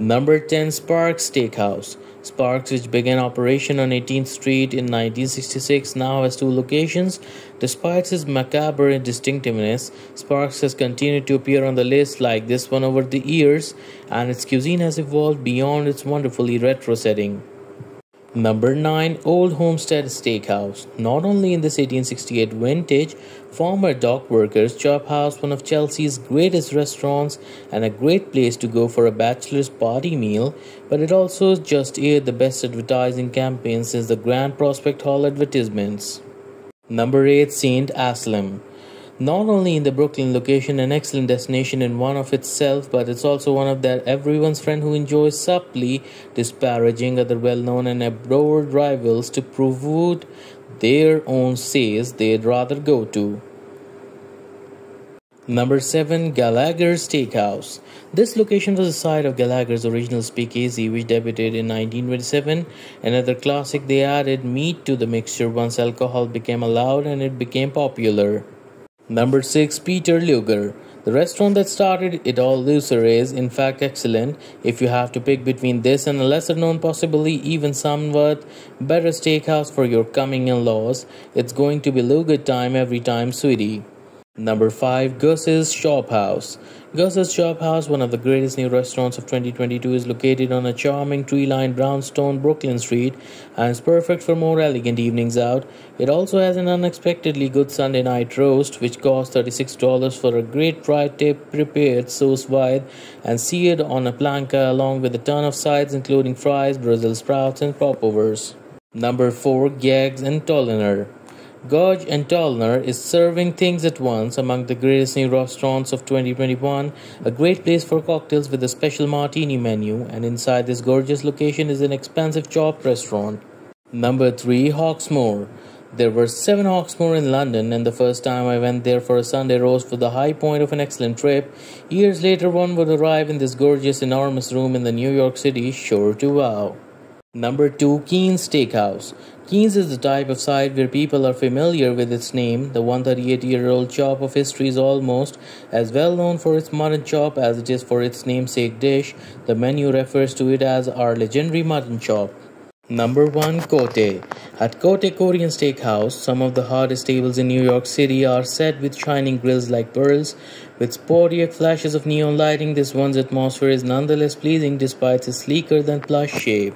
Number 10 Sparks Steakhouse. Sparks, which began operation on 18th Street in 1966, now has two locations. Despite its macabre distinctiveness, Sparks has continued to appear on the list like this one over the years, and its cuisine has evolved beyond its wonderfully retro setting. Number 9 Old Homestead Steakhouse. Not only in this 1868 vintage, former dock workers Chop House, one of Chelsea's greatest restaurants and a great place to go for a bachelor's party meal, but it also just aired the best advertising campaign since the Grand Prospect Hall advertisements. Number 8 St. Anselm. Not only in the Brooklyn location, an excellent destination in one of itself, but it's also one of that everyone's friend who enjoys subtly disparaging other well-known and abroad rivals to prove what their own says they'd rather go to. Number 7 Gallagher Steakhouse. This location was the site of Gallagher's original speakeasy, which debuted in 1927. Another classic, they added meat to the mixture once alcohol became allowed and it became popular. Number 6 Peter Luger. The restaurant that started it all Luger is, in fact, excellent. If you have to pick between this and a lesser known, possibly even somewhat better steakhouse for your coming in laws, it's going to be Luger time every time, sweetie. Number 5 Gus's Chop House. Gus's Chop House, one of the greatest new restaurants of 2022, is located on a charming tree lined brownstone Brooklyn Street and is perfect for more elegant evenings out. It also has an unexpectedly good Sunday night roast, which costs $36 for a great tri tip prepared sous vide and seared on a plancha, along with a ton of sides, including fries, Brussels sprouts, and popovers. Number 4 Gage and Tolliner. Gage and Tolliner is serving things at once among the greatest new restaurants of 2021, a great place for cocktails with a special martini menu, and inside this gorgeous location is an expansive chop restaurant. Number 3 Hawksmoor. There were seven Hawksmoor in London, and the first time I went there for a Sunday roast was the high point of an excellent trip. Years later, one would arrive in this gorgeous, enormous room in the New York City, sure to wow. Number 2 Keen's Steakhouse. Keen's is the type of site where people are familiar with its name. The 138 year old chop of history is almost as well known for its mutton chop as it is for its namesake dish. The menu refers to it as our legendary mutton chop. Number 1 Cote. At Cote Korean Steakhouse, some of the hottest tables in New York City are set with shining grills like pearls. With sporadic flashes of neon lighting, this one's atmosphere is nonetheless pleasing despite its sleeker than plush shape.